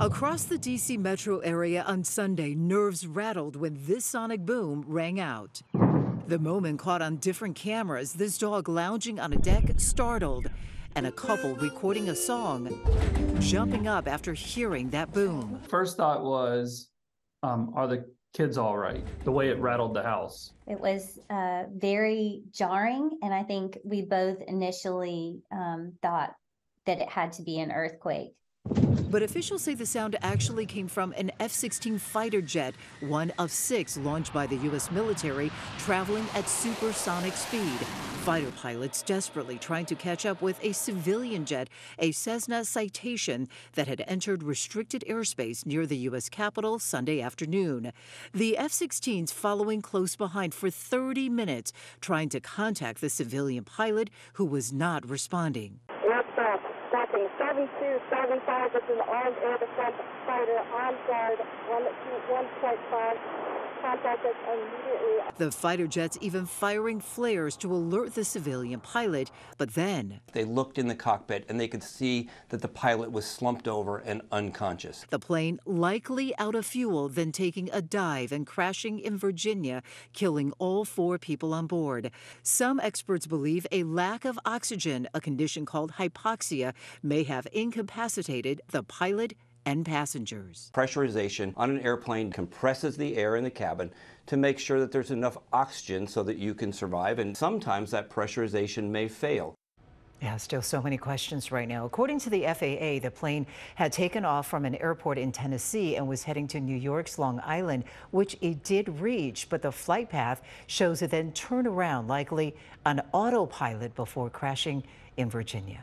Across the D.C. metro area on Sunday, nerves rattled when this sonic boom rang out. The moment caught on different cameras, this dog lounging on a deck startled, and a couple recording a song jumping up after hearing that boom. First thought was, um, are the kids all right? The way it rattled the house. It was uh, very jarring, and I think we both initially um, thought that it had to be an earthquake. But officials say the sound actually came from an F 16 fighter jet, one of six launched by the U.S. military, traveling at supersonic speed. Fighter pilots desperately trying to catch up with a civilian jet, a Cessna Citation, that had entered restricted airspace near the U.S. Capitol Sunday afternoon. The F 16s following close behind for 30 minutes, trying to contact the civilian pilot who was not responding. Stopping 72, 75 is an armed air defense fighter on guard, 1.5. Contact us immediately. The fighter jets even firing flares to alert the civilian pilot, but then They looked in the cockpit and they could see that the pilot was slumped over and unconscious. the plane likely out of fuel, then taking a dive and crashing in Virginia, killing all four people on board. Some experts believe a lack of oxygen, a condition called hypoxia, may have incapacitated the pilot and passengers. Pressurization on an airplane compresses the air in the cabin to make sure that there's enough oxygen so that you can survive, and sometimes that pressurization may fail. Yeah, still so many questions right now. According to the FAA, the plane had taken off from an airport in Tennessee and was heading to New York's Long Island, which it did reach, but the flight path shows it then turned around, likely on autopilot before crashing in Virginia.